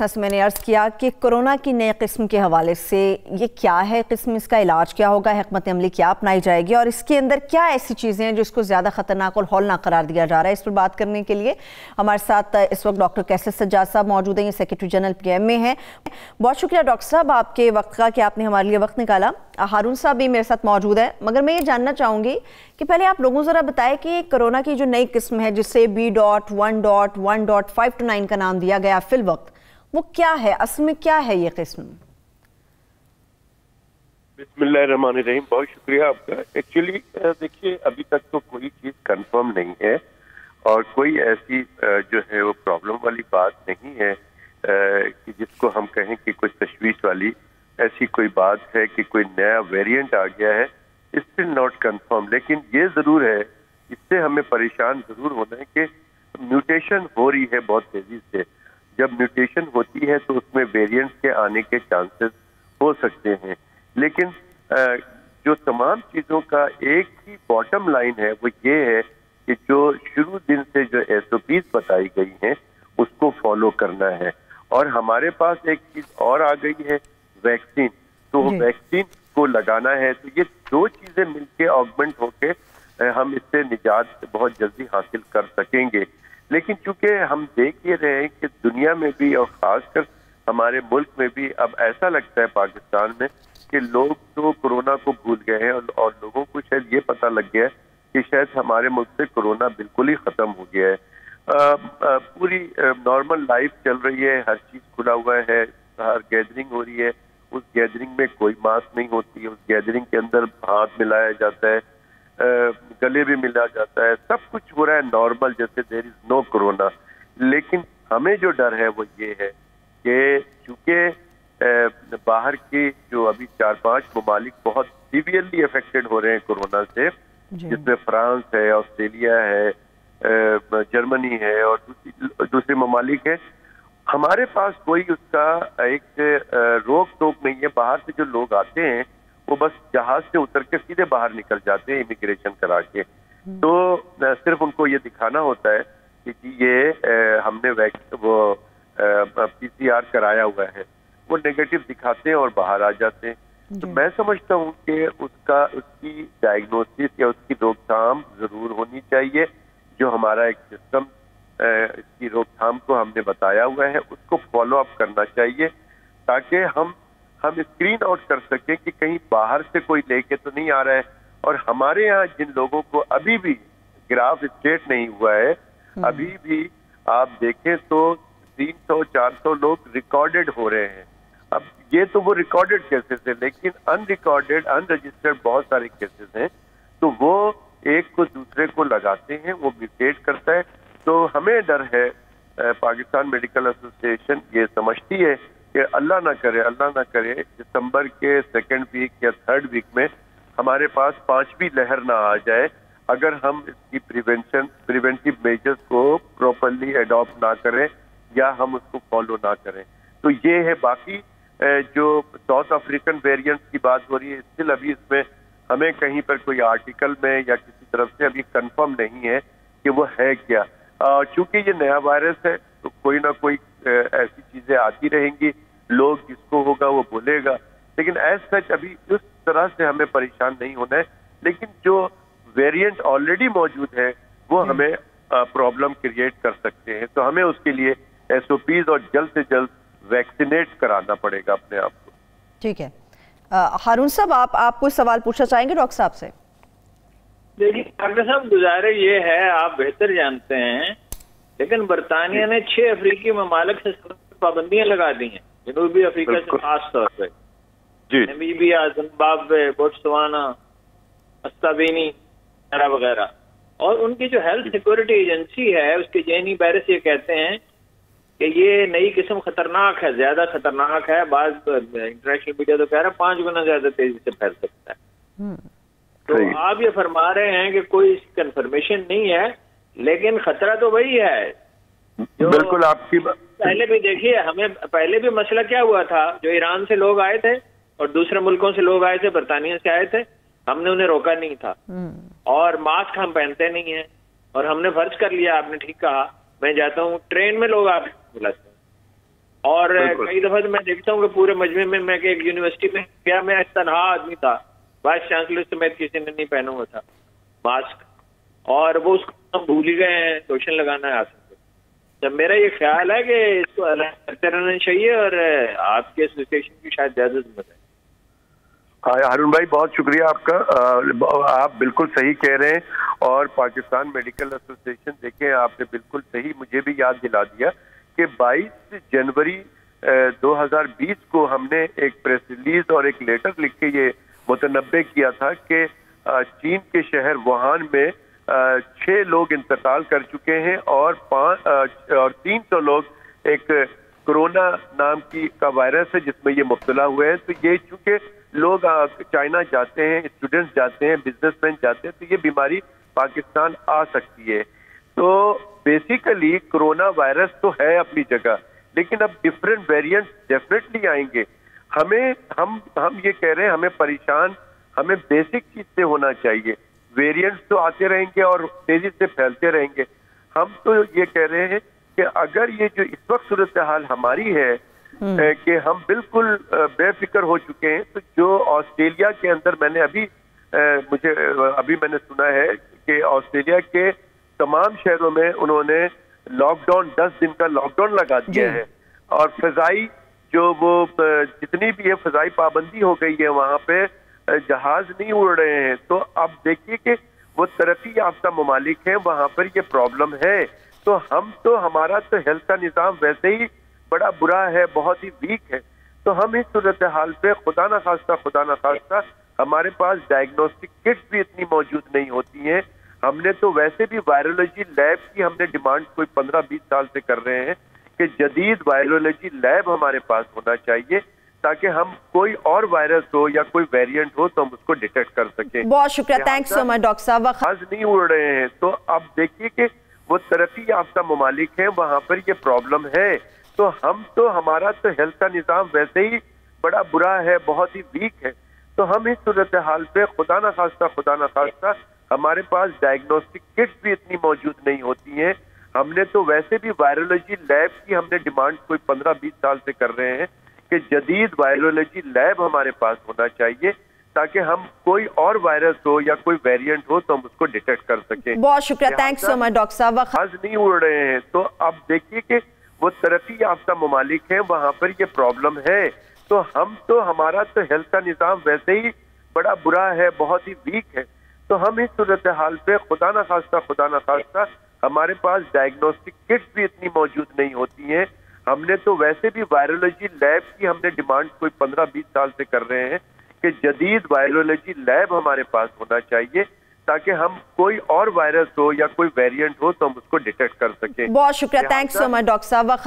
जैसे मैंने अर्ज़ किया कि कोरोना की नए किस्म के हवाले से ये क्या है, किस्म इसका इलाज क्या होगा हमत अमली क्या अपनाई जाएगी और इसके अंदर क्या ऐसी चीज़ें हैं जिसको ज़्यादा ख़तरनाक और हौलनाक करार दिया जा रहा है। इस पर बात करने के लिए हमारे साथ इस वक्त डॉक्टर कैसे सज्जाद साहब मौजूद हैं। ये secretary general P M A हैं। बहुत शुक्रिया डॉक्टर साहब आपके वक्त का कि आपने हमारे लिए वक्त निकाला। हारून साहब भी मेरे साथ मौजूद है, मगर मैं ये जानना चाहूँगी कि पहले आप लोगों ज़रा बताएँ कि कोरोना की जो नई किस्म है, जिसे B dot one dot one dot five two nine का नाम दिया गया फिल वक्त वो क्या है? असल में क्या है ये किस्म? बिस्मिल्लाहिर्रहमानिर्रहीम, बहुत शुक्रिया आपका। एक्चुअली देखिए, अभी तक तो कोई चीज़ कंफर्म नहीं है और कोई ऐसी जो है वो प्रॉब्लम वाली बात नहीं है कि जिसको हम कहें कि कोई तशवीश वाली ऐसी कोई बात है कि कोई नया वेरिएंट आ गया है स्टिल नॉट कंफर्म लेकिन ये ज़रूर है, इससे हमें परेशान ज़रूर होना है कि म्यूटेशन हो रही है बहुत तेज़ी से। जब म्यूटेशन होती है तो उसमें वेरिएंट्स के आने के चांसेस हो सकते हैं। लेकिन जो तमाम चीज़ों का एक ही बॉटम लाइन है वो ये है कि जो शुरू दिन से जो एस बताई गई हैं उसको फॉलो करना है। और हमारे पास एक चीज़ और आ गई है वैक्सीन तो वैक्सीन को लगाना है तो ये दो चीज़ें मिलके ऑगमेंट होके हम इससे निजात बहुत जल्दी हासिल कर सकेंगे। लेकिन चूँकि हम देख ये रहे हैं कि दुनिया में भी और खासकर हमारे मुल्क में भी अब ऐसा लगता है पाकिस्तान में कि लोग तो कोरोना को भूल गए हैं और, लोगों को शायद ये पता लग गया है कि शायद हमारे मुल्क से कोरोना बिल्कुल ही खत्म हो गया है। आ, आ, पूरी नॉर्मल लाइफ चल रही है हर चीज़ खुला हुआ है हर गैदरिंग हो रही है उस गैदरिंग में कोई मास्क नहीं होती उस गैदरिंग के अंदर हाथ मिलाया जाता है गले भी मिला जाता है। सब कुछ हो रहा है नॉर्मल जैसे देर इज़ नो कोरोना लेकिन हमें जो डर है वो ये है कि चूँकि बाहर के जो अभी चार पाँच ममालिक बहुत सीवियरली अफेक्टेड हो रहे हैं कोरोना से जिसमें फ्रांस है ऑस्ट्रेलिया है जर्मनी है और दूसरी दूसरे ममालिक है। हमारे पास कोई उसका एक रोक टोक नहीं है। बाहर से जो लोग आते हैं वो बस जहाज़ से उतर के सीधे बाहर निकल जाते हैं इमिग्रेशन करा के। हम्म। तो सिर्फ़ उनको ये दिखाना होता है कि जी ये हमने वो पीसीआर कराया हुआ है। वो नेगेटिव दिखाते हैं और बाहर आ जाते हैं। तो मैं समझता हूँ कि उसका उसकी डायग्नोसिस या उसकी रोकथाम ज़रूर होनी चाहिए। जो हमारा एक सिस्टम इसकी रोकथाम को हमने बताया हुआ है उसको फॉलो अप करना चाहिए ताकि हम हम स्क्रीन आउट कर सके कि कहीं बाहर से कोई लेके तो नहीं आ रहा है। और हमारे यहाँ जिन लोगों को अभी भी ग्राफ स्टेट नहीं हुआ है हम्म। अभी भी आप देखें तो 300 400 लोग रिकॉर्डेड हो रहे हैं। अब ये तो वो रिकॉर्डेड केसेस है लेकिन अनरिकॉर्डेड अनरजिस्टर्ड बहुत सारे केसेस हैं। तो वो एक को दूसरे को लगाते हैं वो म्यूटेट करता है। तो हमें डर है पाकिस्तान मेडिकल एसोसिएशन ये समझती है कि अल्लाह ना करे, अल्लाह ना करे दिसंबर के सेकेंड वीक या थर्ड वीक में हमारे पास पांचवी लहर ना आ जाए, अगर हम इसकी प्रिवेंशन प्रिवेंटिव मेजर्स को प्रॉपरली अडॉप्ट ना करें या हम उसको फॉलो ना करें। तो ये है बाकी जो साउथ अफ्रीकन वेरिएंट्स की बात हो रही है स्टिल अभी इसमें हमें कहीं पर कोई आर्टिकल में या किसी तरफ़ से अभी कंफर्म नहीं है कि वो है क्या। चूँकि ये नया वायरस है तो कोई ना कोई ऐसी चीज़ें आती रहेंगी। लोग जिसको होगा वो बोलेगा। लेकिन एज सच अभी उस तरह से हमें परेशान नहीं होना है। लेकिन जो वेरिएंट ऑलरेडी मौजूद है वो हम्म। हमें प्रॉब्लम क्रिएट कर सकते हैं। तो हमें उसके लिए एसओपीज और जल्द से जल्द वैक्सीनेट कराना पड़ेगा अपने आप को। ठीक है। हारून साहब आप आप कोई सवाल पूछना चाहेंगे डॉक्टर साहब से? देखिए डॉक्टर साहब गुजारे ये है आप बेहतर जानते हैं। लेकिन बरतानिया ने छह अफ्रीकी ममालक से पाबंदियाँ लगा दी हैं। जनूबी अफ्रीका से खास तौर पर नमीबिया जिम्बाब्वे बोट्सवाना अस्ताबीनी वगैरह वगैरह। और उनकी जो हेल्थ सिक्योरिटी एजेंसी है उसके जेनी बैरिस ये कहते हैं कि ये नई किस्म खतरनाक है ज़्यादा खतरनाक है। बाद इंटरनेशनल मीडिया तो कह रहा है पाँच गुना ज़्यादा तेज़ी से फैल सकता है। हम्म। तो आप ये फरमा रहे हैं कि कोई कंफर्मेशन नहीं है लेकिन खतरा तो वही है। बिल्कुल आपकी पहले भी देखिए हमें पहले भी मसला क्या हुआ था? जो ईरान से लोग आए थे और दूसरे मुल्कों से लोग आए थे बरतानिया से आए थे हमने उन्हें रोका नहीं था। हम्म। और मास्क हम पहनते नहीं है। और हमने फ़र्ज़ कर लिया आपने ठीक कहा। मैं जाता हूँ ट्रेन में लोग आप बुलाते और कई दफ़ा तो मैं देखता हूँ कि पूरे मजमे में मैं एक यूनिवर्सिटी में गया मैं तनहा आदमी था। वाइस चांसलर समेत किसी ने नहीं पहना हुआ था। मास्क और वो उसको हम भूल ही गए हैं टोशन लगाना है हाथ तो मेरा ये ख्याल है कि इसको अलग करते रहना चाहिए और आपके एसोसिएशन की शायद ज़्यादा ज़रूरत है। हाँ हारून भाई बहुत शुक्रिया आपका। आप बिल्कुल सही कह रहे हैं और पाकिस्तान मेडिकल एसोसिएशन देखें आपने बिल्कुल सही मुझे भी याद दिला दिया कि 22 जनवरी अ, 2020 को हमने एक प्रेस रिलीज़ और एक लेटर लिख के ये मुतनबे किया था कि चीन के शहर वुहान में छह लोग इंतकाल कर चुके हैं और पाँच और तीन सौ लोग एक कोरोना नाम की का वायरस है, जिसमें ये मुबतला हुए हैं। तो ये चूँकि लोग चाइना जाते हैं, स्टूडेंट्स जाते हैं, बिजनेसमैन जाते हैं तो ये बीमारी पाकिस्तान आ सकती है। तो बेसिकली कोरोना वायरस तो है अपनी जगह, लेकिन अब डिफरेंट वेरिएंट डेफिनेटली आएँगे। हमें, हम हम ये कह रहे हैं, हमें परेशान, हमें बेसिक चीज़ से होना चाहिए। वेरिएंट्स तो आते रहेंगे और तेज़ी से फैलते रहेंगे। हम तो ये कह रहे हैं कि अगर ये जो इस वक्त सूरत हाल हमारी है कि हम बिल्कुल बेफिक्र हो चुके हैं तो जो ऑस्ट्रेलिया के अंदर मैंने अभी मुझे अभी मैंने सुना है कि ऑस्ट्रेलिया के तमाम शहरों में उन्होंने लॉकडाउन 10 दिन का लॉकडाउन लगा दिया है। और फजाई जो वो जितनी भी है फजाई पाबंदी हो गई है वहाँ पे जहाज़ नहीं उड़ रहे हैं। तो अब देखिए कि वो तरक्की याफ्ता ममालिक हैं, वहाँ पर ये प्रॉब्लम है। तो हम तो हमारा तो हेल्थ का निज़ाम वैसे ही बड़ा बुरा है, बहुत ही वीक है। तो हम इस सूरत हाल पे खुदा ना खास्ता, खुदा ना खास्ता, हमारे पास डायग्नोस्टिक किट्स भी इतनी मौजूद नहीं होती हैं। हमने तो वैसे भी वायरोलॉजी लैब की हमने डिमांड कोई पंद्रह बीस साल से कर रहे हैं कि जदीद वायरोलॉजी लैब हमारे पास होना चाहिए। ताकि हम कोई और वायरस हो या कोई वेरिएंट हो तो हम उसको डिटेक्ट कर सकें। बहुत शुक्रिया। थैंक्स सो मच डॉक्टर साहब। जहाज़ नहीं उड़ रहे हैं। तो अब देखिए कि वो तरक्की याफ्ता ममालिक हैं वहाँ पर ये प्रॉब्लम है। तो हम तो हमारा तो हेल्थ का निज़ाम वैसे ही बड़ा बुरा है बहुत ही वीक है। तो हम इस सूरत हाल पे खुदा ना खास्ता खुदा ना खास्ता हमारे पास डायग्नोस्टिक किट्स भी इतनी मौजूद नहीं होती हैं। हमने तो वैसे भी वायरोलॉजी लैब की हमने डिमांड कोई पंद्रह बीस साल से कर रहे हैं। कि जदीद वायरोलॉजी लैब हमारे पास होना चाहिए ताकि हम कोई और वायरस हो या कोई वेरिएंट हो तो हम उसको डिटेक्ट कर सकें। बहुत शुक्रिया। थैंक्स सो मच डॉक्टर साहब। जहाज़ नहीं उड़ रहे हैं तो अब देखिए कि वो तरक्की याफ्ता ममालिक हैं वहाँ पर ये प्रॉब्लम है। तो हम तो हमारा तो हेल्थ का निज़ाम वैसे ही बड़ा बुरा है बहुत ही वीक है। तो हम इस सूरत हाल पे खुदा ना खास्ता खुदा ना खास्ता हमारे पास डायग्नोस्टिक किट्स भी इतनी मौजूद नहीं होती हैं। हमने तो वैसे भी वायरोलॉजी लैब की हमने डिमांड कोई पंद्रह बीस साल से कर रहे हैं कि जदीद वायरोलॉजी लैब हमारे पास होना चाहिए ताकि हम कोई और वायरस हो या कोई वेरिएंट हो तो हम उसको डिटेक्ट कर सकें। बहुत शुक्रिया। थैंक्स सो मच डॉक्टर साहब।